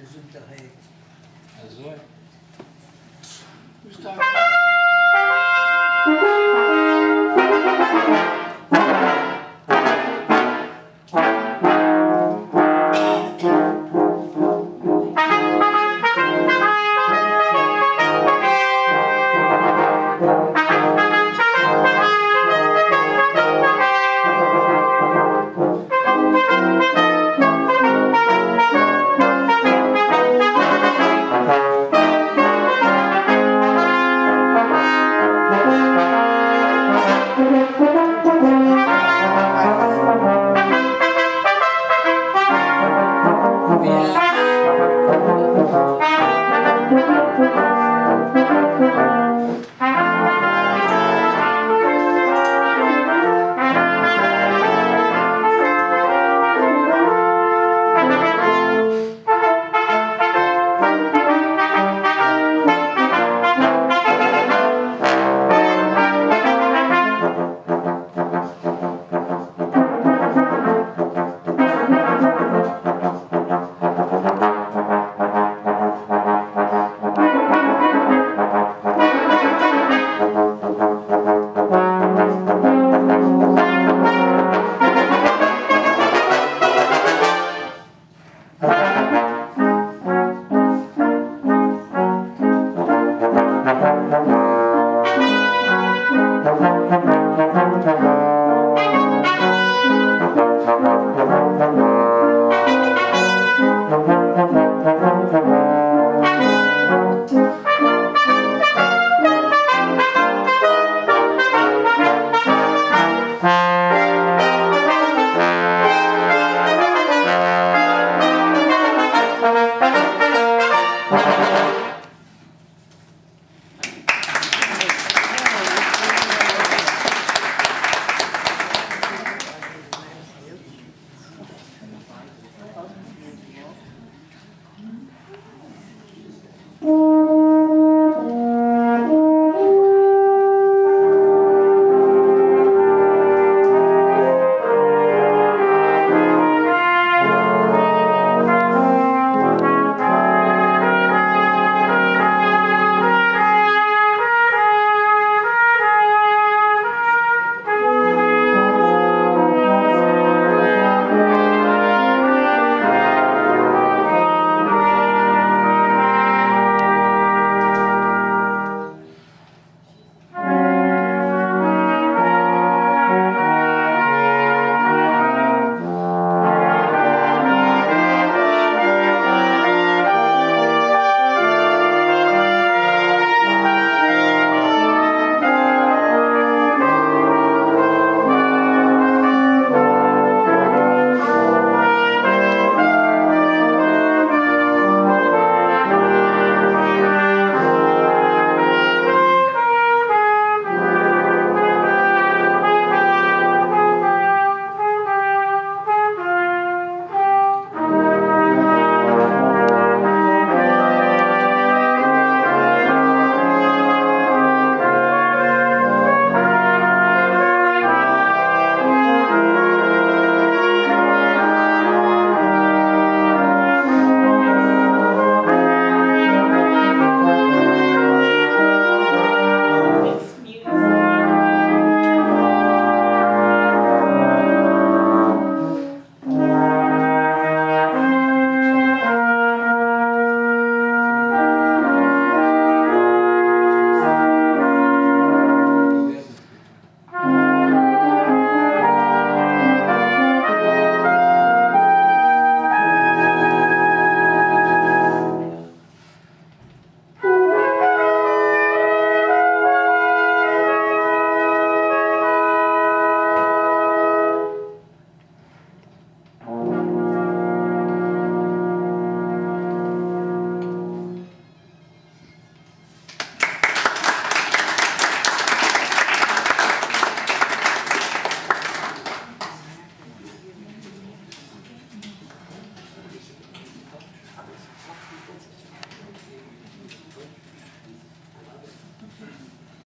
Gesundheit. Also, Gustavo. Yeah.